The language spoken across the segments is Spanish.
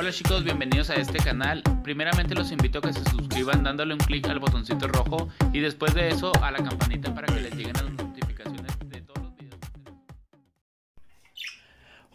Hola chicos, bienvenidos a este canal. Primeramente los invito a que se suscriban dándole un clic al botoncito rojo y después de eso a la campanita para que les lleguen las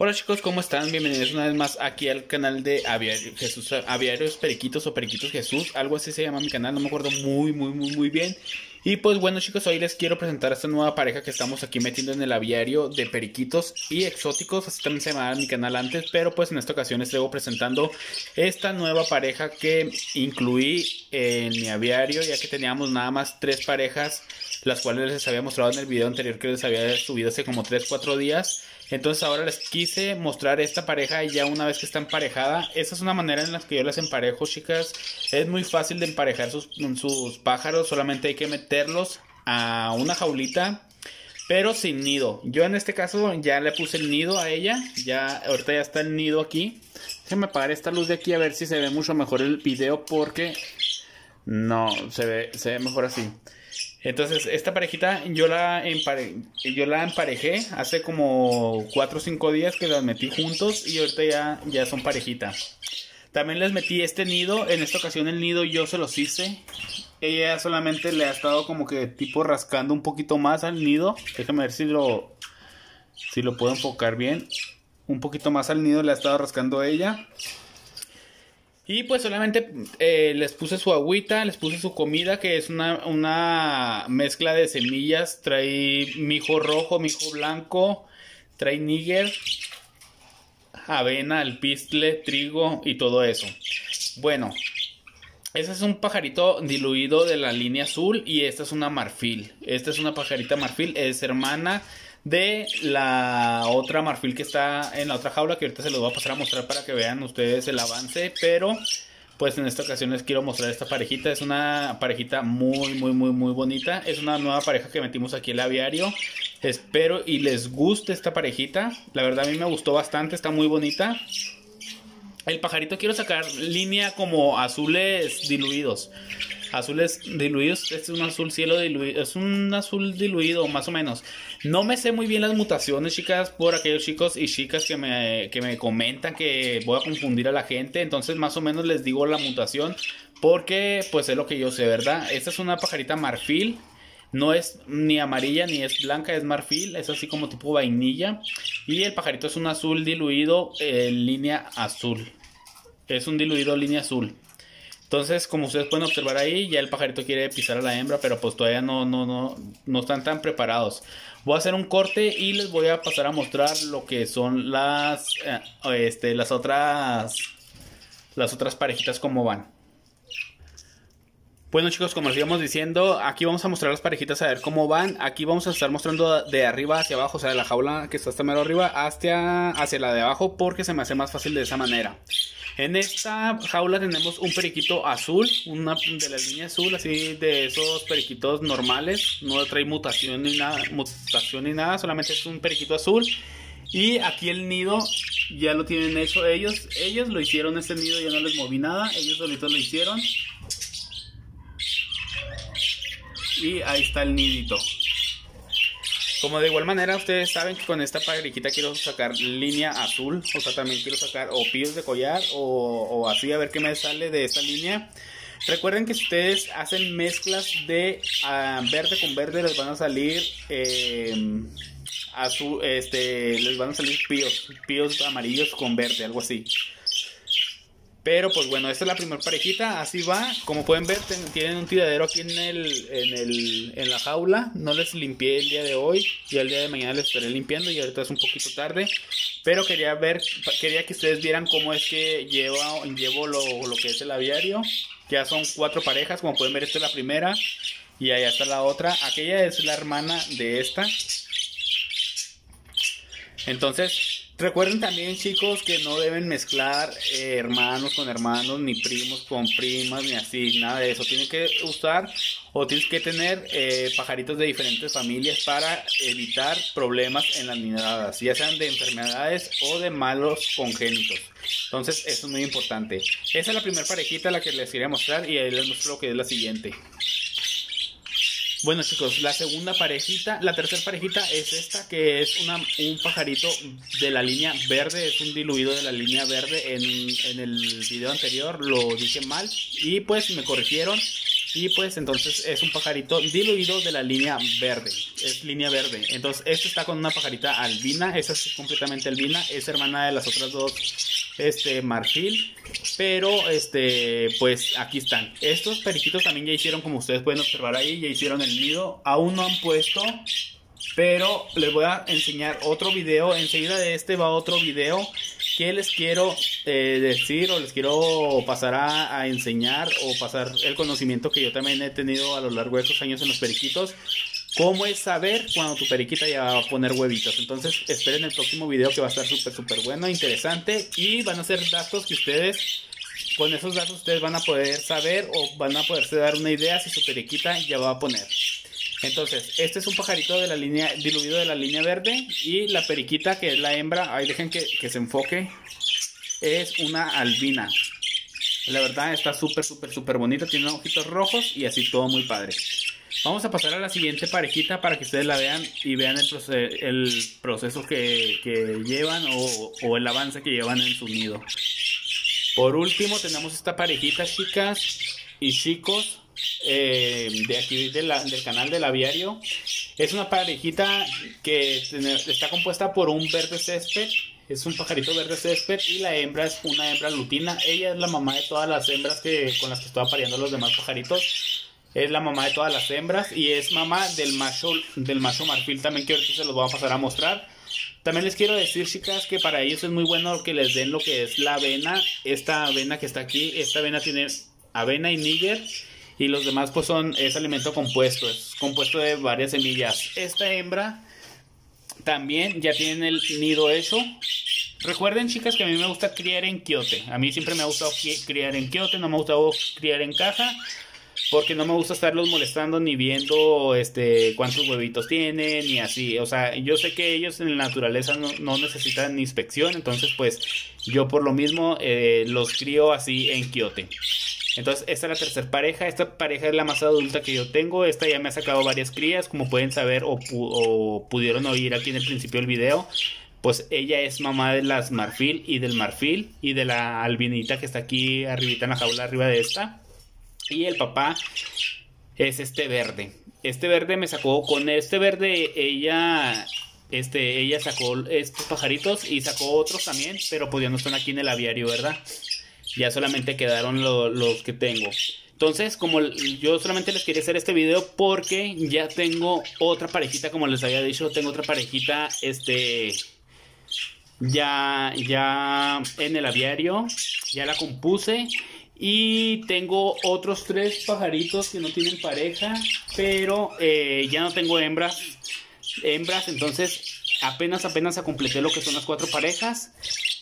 Hola chicos, ¿cómo están? Bienvenidos una vez más aquí al canal de Aviario Jesús, Aviarios Periquitos o Periquitos Jesús, algo así se llama mi canal, no me acuerdo muy muy muy muy bien. Y pues bueno chicos, hoy les quiero presentar esta nueva pareja que estamos aquí metiendo en el aviario de periquitos y exóticos, así también se llamaba mi canal antes, pero pues en esta ocasión les presentando esta nueva pareja que incluí en mi aviario, ya que teníamos nada más tres parejas, las cuales les había mostrado en el video anterior que les había subido hace como 3-4 días. Entonces ahora les quise mostrar esta pareja y ya una vez que está emparejada, esa es una manera en la que yo las emparejo, chicas. Es muy fácil de emparejar sus, sus pájaros, solamente hay que meterlos a una jaulita, pero sin nido. Yo en este caso ya le puse el nido a ella, ya ahorita ya está el nido aquí. Déjenme apagar esta luz de aquí a ver si se ve mucho mejor el video porque no, se ve, se ve mejor así. Entonces, esta parejita yo la, yo la emparejé hace como 4 o 5 días que las metí juntos y ahorita ya, ya son parejita. También les metí este nido, en esta ocasión el nido yo se los hice. Ella solamente le ha estado como que tipo rascando un poquito más al nido. Déjame ver si lo, si lo puedo enfocar bien. Un poquito más al nido le ha estado rascando ella. Y pues solamente eh, les puse su agüita, les puse su comida, que es una, una mezcla de semillas. Trae mijo rojo, mijo blanco, trae níger, avena, alpistle, trigo y todo eso. Bueno, ese es un pajarito diluido de la línea azul y esta es una marfil. Esta es una pajarita marfil, es hermana de la otra marfil que está en la otra jaula que ahorita se los voy a pasar a mostrar para que vean ustedes el avance pero pues en esta ocasión les quiero mostrar esta parejita. Es una parejita muy muy muy muy bonita. Es una nueva pareja que metimos aquí el aviario. Espero y les guste esta parejita. La verdad a mí me gustó bastante está muy bonita. El pajarito quiero sacar línea como azules diluidos azules diluidos. Este es un azul cielo diluido. Es un azul diluido, más o menos. No me sé muy bien las mutaciones, chicas, por aquellos chicos y chicas que me, que me comentan que voy a confundir a la gente. Entonces, más o menos les digo la mutación. Porque, pues, es lo que yo sé, ¿verdad? Esta es una pajarita marfil. No es ni amarilla ni es blanca, es marfil, es así como tipo vainilla. Y el pajarito es un azul diluido en línea azul. Es un diluido línea azul. Entonces, como ustedes pueden observar ahí, ya el pajarito quiere pisar a la hembra, pero pues todavía no, no, no, no están tan preparados. Voy a hacer un corte y les voy a pasar a mostrar lo que son las, eh, este, las otras, las otras parejitas como van. Bueno chicos, como les íbamos diciendo, aquí vamos a mostrar las parejitas a ver cómo van. Aquí vamos a estar mostrando de arriba hacia abajo, o sea, de la jaula que está hasta mero arriba hacia, hacia la de abajo porque se me hace más fácil de esa manera. En esta jaula tenemos un periquito azul, una de la línea azul, así de esos periquitos normales, no trae mutación ni nada, mutación ni nada, solamente es un periquito azul. Y aquí el nido ya lo tienen hecho ellos, ellos lo hicieron este nido, ya no les moví nada, ellos solitos lo hicieron. Y ahí está el nidito. Como de igual manera, ustedes saben que con esta parejita quiero sacar línea azul. O sea, también quiero sacar o pillos de collar o, así a ver qué me sale de esta línea. Recuerden que si ustedes hacen mezclas de ah, verde con verde, les van a salir eh, azul, este, les van a salir píos, píos amarillos con verde, algo así. Pero pues bueno, esta es la primera parejita, así va. Como pueden ver, tienen un tiradero aquí en, el, en, el, en la jaula. No les limpié el día de hoy y el día de mañana les estaré limpiando y ahorita es un poquito tarde. Pero quería ver, quería que ustedes vieran cómo es que llevo, llevo lo, lo que es el aviario. Ya son cuatro parejas, como pueden ver, esta es la primera y allá está la otra. Aquella es la hermana de esta. Entonces, Recuerden también, chicos, que no deben mezclar eh, hermanos con hermanos, ni primos con primas, ni así, nada de eso. Tienen que usar o tienes que tener eh, pajaritos de diferentes familias para evitar problemas en las nidadas, ya sean de enfermedades o de malos congénitos. Entonces, eso es muy importante. Esa es la primera parejita la que les quería mostrar y ahí les muestro lo que es la siguiente. Bueno chicos, la segunda parejita, la tercera parejita es esta que es una, un pajarito de la línea verde, es un diluido de la línea verde. En, en el video anterior lo dije mal y pues me corrigieron y pues entonces es un pajarito diluido de la línea verde. Es línea verde. Entonces este está con una pajarita albina. Esa es completamente albina. Es hermana de las otras dos. Este marfil. Pero este pues aquí están. Estos periquitos también ya hicieron como ustedes pueden observar ahí. Ya hicieron el nido. Aún no han puesto pero les voy a enseñar otro video. Enseguida de este va otro video que les quiero eh, decir o les quiero pasar a, enseñar o pasar el conocimiento que yo también he tenido a lo largo de estos años en los periquitos. Cómo es saber cuando tu periquita ya va a poner huevitos. Entonces esperen el próximo video que va a estar súper, súper bueno, interesante. Y van a ser datos que ustedes con esos datos ustedes van a poder saber o van a poderse dar una idea si su periquita ya va a poner. Entonces, este es un pajarito de la línea, diluido de la línea verde. Y la periquita, que es la hembra, ahí dejen que, se enfoque, es una albina. La verdad está súper, súper, súper bonita. Tiene ojitos rojos y así todo muy padre. Vamos a pasar a la siguiente parejita para que ustedes la vean y vean el, el proceso que, llevan o, o, el avance que llevan en su nido. Por último tenemos esta parejita, chicas y chicos. Eh, de aquí del canal del aviario. Es una parejita que está compuesta por un verde césped. Es un pajarito verde césped y la hembra es una hembra lutina. Ella es la mamá de todas las hembras que, con las que estaba pariendo los demás pajaritos. Es la mamá de todas las hembras y es mamá del macho, del macho marfil también que ahorita se los voy a pasar a mostrar. También les quiero decir, chicas, que para ellos es muy bueno que les den lo que es la avena. Esta avena que está aquí, esta avena tiene avena y níger y los demás pues son es alimento compuesto, es compuesto de varias semillas. Esta hembra también ya tiene el nido hecho. Recuerden chicas que a mí me gusta criar en quiote. A mí siempre me ha gustado criar en quiote, no me ha gustado criar en caja. Porque no me gusta estarlos molestando ni viendo este cuántos huevitos tienen ni así. O sea, yo sé que ellos en la naturaleza no, necesitan inspección. Entonces, pues yo por lo mismo eh, los crío así en quiote. Entonces, esta es la tercera pareja. Esta pareja es la más adulta que yo tengo. Esta ya me ha sacado varias crías, como pueden saber o, pudieron oír aquí en el principio del video. Pues ella es mamá de las marfil y del marfil y de la albinita que está aquí arribita en la jaula arriba de esta. El papá es este verde. Este verde me sacó con este verde ella este, ella sacó estos pajaritos y sacó otros también, pero pues ya no están aquí en el aviario, ¿verdad? ya solamente quedaron los que tengo. Entonces, como yo solamente les quería hacer este video porque ya tengo otra parejita, como les había dicho, tengo otra parejita, este, ya, ya en el aviario, ya la compuse y tengo otros tres pajaritos que no tienen pareja, pero eh, ya no tengo hembras, hembras, entonces apenas, apenas completé lo que son las cuatro parejas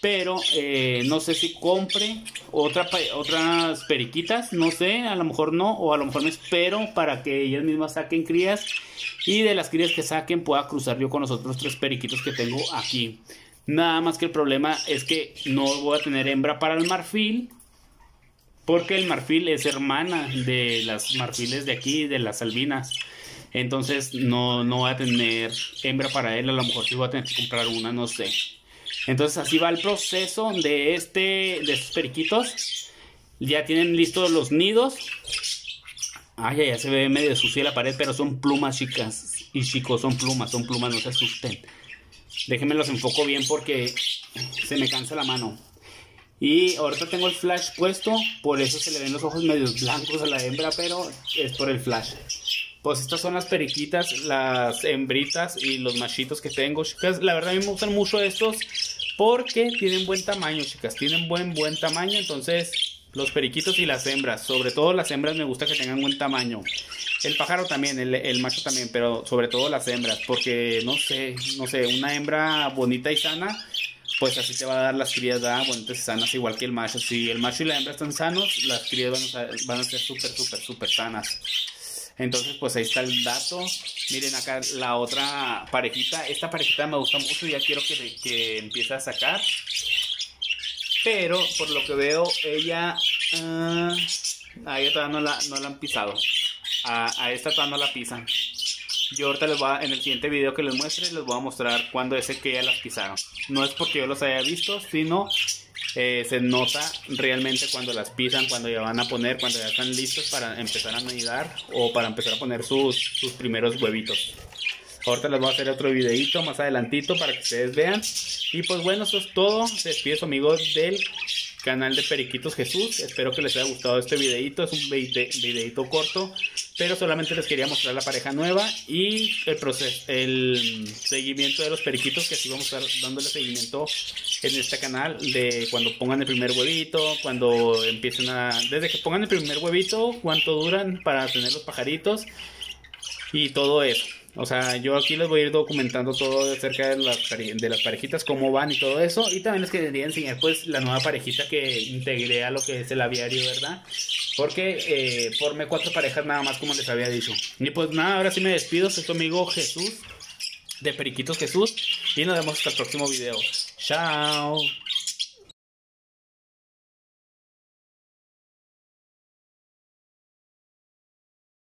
pero eh, no sé si compre otra, otras periquitas, no sé, a lo mejor no, o a lo mejor me espero para que ellas mismas saquen crías y de las crías que saquen pueda cruzar yo con los otros tres periquitos que tengo aquí. Nada más que el problema es que no voy a tener hembra para el marfil, porque el marfil es hermana de las marfiles de aquí, de las albinas. Entonces no, no voy a tener hembra para él, a lo mejor sí voy a tener que comprar una, no sé. Entonces así va el proceso de este de estos periquitos. Ya tienen listos los nidos. Ay, ya se ve medio sucia la pared, pero son plumas, chicas. Y chicos, son plumas, son plumas, no se asusten. Déjenme los enfoco bien porque se me cansa la mano. Y ahorita tengo el flash puesto, por eso se le ven los ojos medio blancos a la hembra, pero es por el flash. Pues estas son las periquitas, las hembritas y los machitos que tengo, chicas. La verdad a mí me gustan mucho estos porque tienen buen tamaño, chicas. Tienen buen, buen tamaño. Entonces, los periquitos y las hembras. Sobre todo las hembras me gusta que tengan buen tamaño. El pájaro también, el, macho también, pero sobre todo las hembras. Porque, no sé, no sé, una hembra bonita y sana pues así te va a dar las crías bonitas y sanas, igual que el macho. Si el macho y la hembra están sanos, las crías van a, a ser súper, súper, súper sanas. Entonces, pues ahí está el dato. Miren acá la otra parejita. Esta parejita me gusta mucho, ya quiero que, que empiece a sacar. Pero por lo que veo, ella... Uh, todavía no la, no la han pisado. a, esta tanda la pisan. Yo ahorita les voy a, en el siguiente video que les muestre les voy a mostrar cuándo es que ya las pisaron. No es porque yo los haya visto, sino eh, se nota realmente cuando las pisan, cuando ya van a poner, cuando ya están listos para empezar a anidar o para empezar a poner sus, sus primeros huevitos. Ahorita les voy a hacer otro videito más adelantito para que ustedes vean. Y pues bueno, eso es todo. Se despide su amigo del canal de Periquitos Jesús. Espero que les haya gustado este videito. Es un videito corto, pero solamente les quería mostrar la pareja nueva y el proceso, el seguimiento de los periquitos que así vamos a estar dándole seguimiento en este canal de cuando pongan el primer huevito, cuando empiecen a, desde que pongan el primer huevito, cuánto duran para tener los pajaritos y todo eso. O sea, yo aquí les voy a ir documentando todo acerca de las, de las parejitas, cómo van y todo eso. Y también les quería enseñar pues la nueva parejita que integré a lo que es el aviario, ¿verdad? Porque eh, formé cuatro parejas nada más como les había dicho. Y pues nada, ahora sí me despido. Soy tu amigo Jesús, de Periquitos Jesús. Y nos vemos hasta el próximo video. Chao.